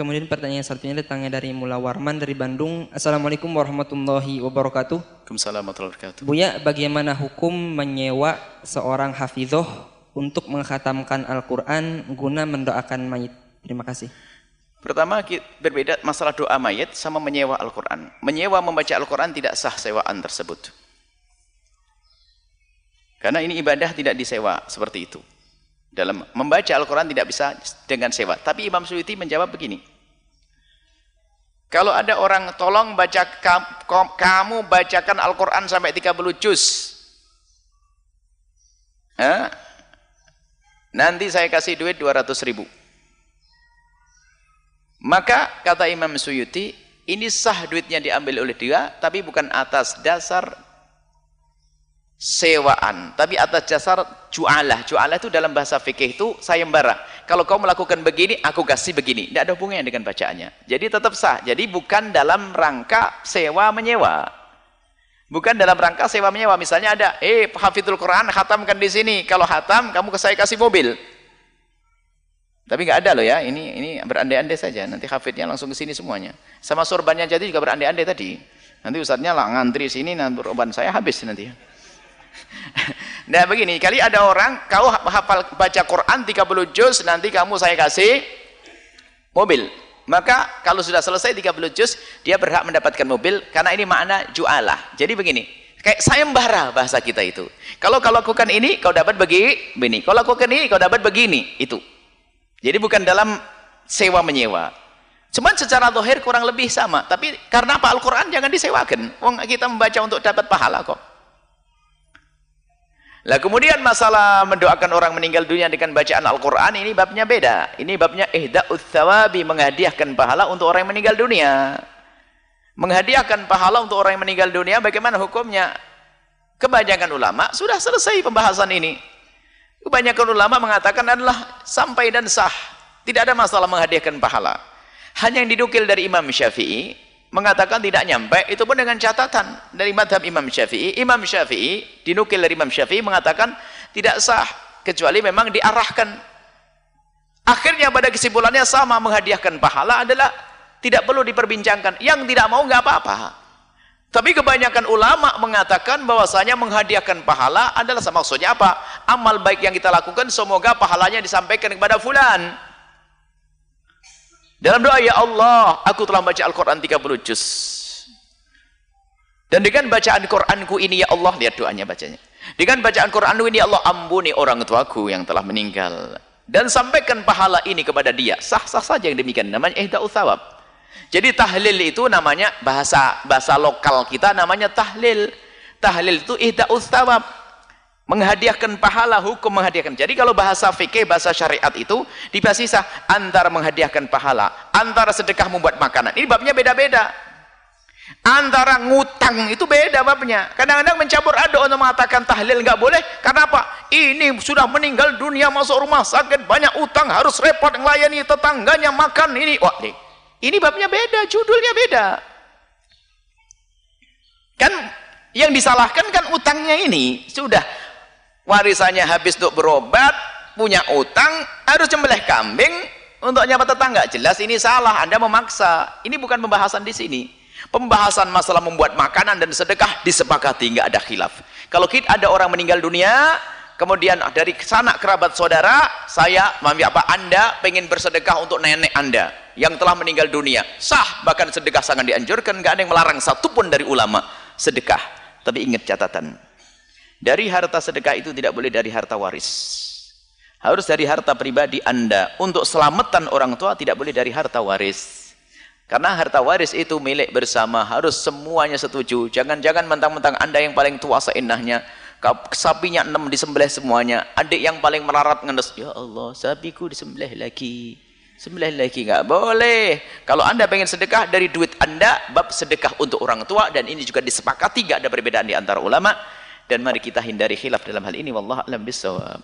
Kemudian pertanyaan satunya datangnya dari Mula Warman dari Bandung. Assalamualaikum warahmatullahi wabarakatuh. Waalaikumsalam warahmatullahi wabarakatuh. Buya, bagaimana hukum menyewa seorang hafidhoh untuk menghatamkan Al-Quran guna mendoakan mayit? Terima kasih. Pertama berbeda masalah doa mayit sama menyewa Al-Quran. Menyewa membaca Al-Quran tidak sah sewaan tersebut. Karena ini ibadah tidak disewa seperti itu. Dalam membaca Al-Quran tidak bisa dengan sewa. Tapi Imam Suyuti menjawab begini. Kalau ada orang tolong baca kamu bacakan Al-Quran sampai 30 juz. Ha? Nanti saya kasih duit 200 ribu. Maka kata Imam Suyuti, ini sah duitnya diambil oleh dia, tapi bukan atas dasar sewaan. Tapi atas dasar jualah. Jualah itu dalam bahasa fikih itu sayembara. Kalau kau melakukan begini aku kasih begini. Tidak ada hubungannya dengan bacaannya. Jadi tetap sah. Jadi bukan dalam rangka sewa menyewa. Bukan dalam rangka sewa menyewa. Misalnya ada eh hafidul Quran khatamkan di sini. Kalau hatam kamu saya kasih mobil. Tapi nggak ada loh ya. Ini ini berandai-andai saja. Nanti hafidnya langsung ke sini semuanya. Sama sorbannya jadi juga berandai-andai tadi. Nanti ustadznya lah ngantri sini nanti sorban saya habis nanti nah begini, kali ada orang kau hafal baca Quran 30 juz, nanti kamu saya kasih mobil. Maka kalau sudah selesai 30 juz, dia berhak mendapatkan mobil karena ini makna jualah. Jadi begini, kayak sayembara bahasa kita itu. Kalau kau lakukan ini, kau dapat begini. Kalau lakukan ini, kau dapat begini. Itu. Jadi bukan dalam sewa menyewa. Cuman secara dohir kurang lebih sama. Tapi karena apa Al-Quran jangan disewakan. Wong kita membaca untuk dapat pahala kok. Lah kemudian masalah mendoakan orang meninggal dunia dengan bacaan Al-Quran ini babnya beda. Ini babnya ihda'ut thawabi, menghadiahkan pahala untuk orang yang meninggal dunia. Menghadiahkan pahala untuk orang yang meninggal dunia, bagaimana hukumnya? Kebanyakan ulama sudah selesai pembahasan ini. Kebanyakan ulama mengatakan adalah sampai dan sah. Tidak ada masalah menghadiahkan pahala. Hanya yang didukil dari Imam Syafi'i, mengatakan tidak nyampe itu pun dengan catatan. Dari madhab Imam Syafi'i Imam Syafi'i dinukil dari Imam Syafi'i mengatakan tidak sah kecuali memang diarahkan. Akhirnya pada kesimpulannya sama menghadiahkan pahala adalah tidak perlu diperbincangkan. Yang tidak mau nggak apa-apa. Tapi kebanyakan ulama mengatakan bahwasanya menghadiahkan pahala adalah maksudnya apa? Amal baik yang kita lakukan semoga pahalanya disampaikan kepada fulan dalam doa, Ya Allah, aku telah baca Al-Quran 30 juz. Dan dengan bacaan Quranku ini, Ya Allah, lihat doanya bacanya. Dengan bacaan Quranku ini, Ya Allah, ampuni orang tuaku yang telah meninggal. Dan sampaikan pahala ini kepada dia. Sah-sah saja yang demikian. Namanya ihda'u thawab. Jadi tahlil itu namanya, bahasa bahasa lokal kita namanya tahlil. Tahlil itu ihda'u thawab menghadiahkan pahala hukum menghadiahkan. Jadi kalau bahasa fikih bahasa syariat itu dibasisah antara menghadiahkan pahala antara sedekah membuat makanan. Ini babnya beda-beda. Antara ngutang itu beda babnya. Kadang-kadang mencampur aduk untuk mengatakan tahlil nggak boleh. Karena apa? Ini sudah meninggal dunia masuk rumah sakit banyak utang harus repot melayani tetangganya makan ini. Wah ini, ini babnya beda judulnya beda. Kan yang disalahkan kan utangnya ini. Sudah warisannya habis untuk berobat punya utang harus cembelih kambing untuk nyapa tetangga jelas ini salah anda memaksa. Ini bukan pembahasan di sini. Pembahasan masalah membuat makanan dan sedekah disepakati nggak ada khilaf. Kalau kita ada orang meninggal dunia kemudian dari sana kerabat saudara saya mami apa anda pengen bersedekah untuk nenek anda yang telah meninggal dunia. Sah bahkan sedekah sangat dianjurkan nggak ada yang melarang satupun dari ulama sedekah. Tapi ingat catatan dari harta sedekah itu tidak boleh dari harta waris. Harus dari harta pribadi Anda. Untuk selamatan orang tua tidak boleh dari harta waris. Karena harta waris itu milik bersama. Harus semuanya setuju. Jangan-jangan mentang-mentang Anda yang paling tua seenahnya. Sapinya enam disembelih semuanya. Adik yang paling melarat ngenes. Ya Allah, sapiku disembelih lagi. Sembelih lagi nggak boleh. Kalau anda pengen sedekah dari duit anda, bab sedekah untuk orang tua dan ini juga disepakati nggak ada perbedaan di antara ulama dan mari kita hindari khilaf dalam hal ini. Wallahu alam bisawab